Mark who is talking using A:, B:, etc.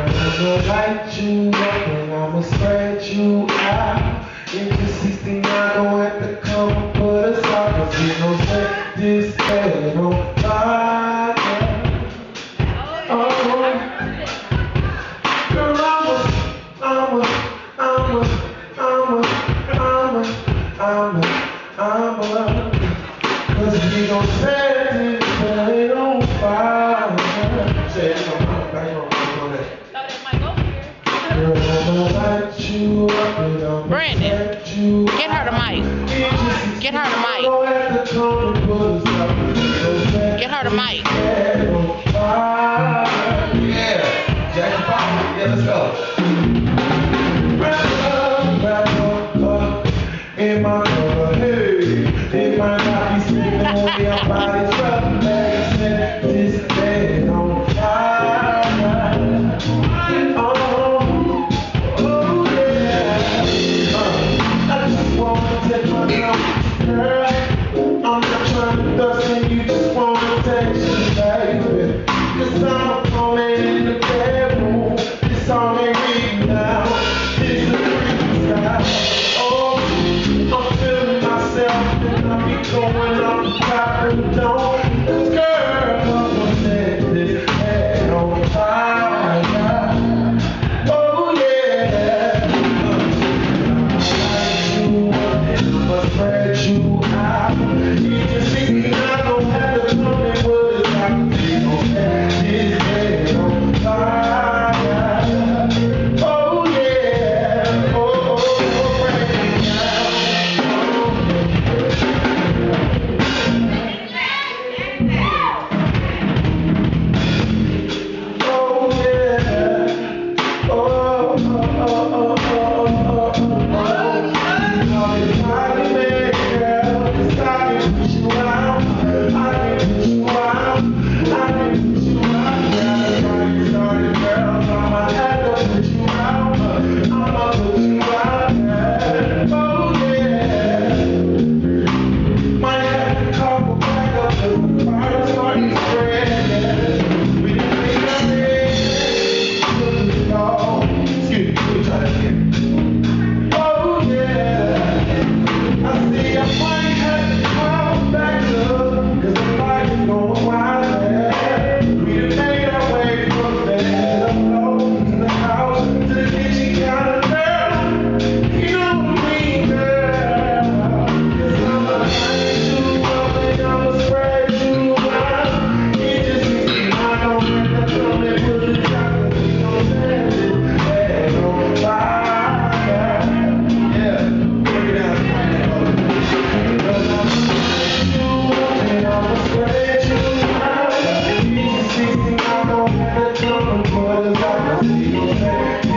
A: I'ma light you up and I'ma spread you out. Into 69, gon' have to come and put us out. Cause we gon' set this bed on fire. Oh, girl, I'ma, I'ma, I'ma, I'ma, I'ma, I'ma, I'ma. Cause we gon' set Brandon, get her the mic. Get her the mic. Get her the mic. Yeah, Jackie Fox, yeah, let's go. In my hey, they might not be sleeping on their bodies. what a lot.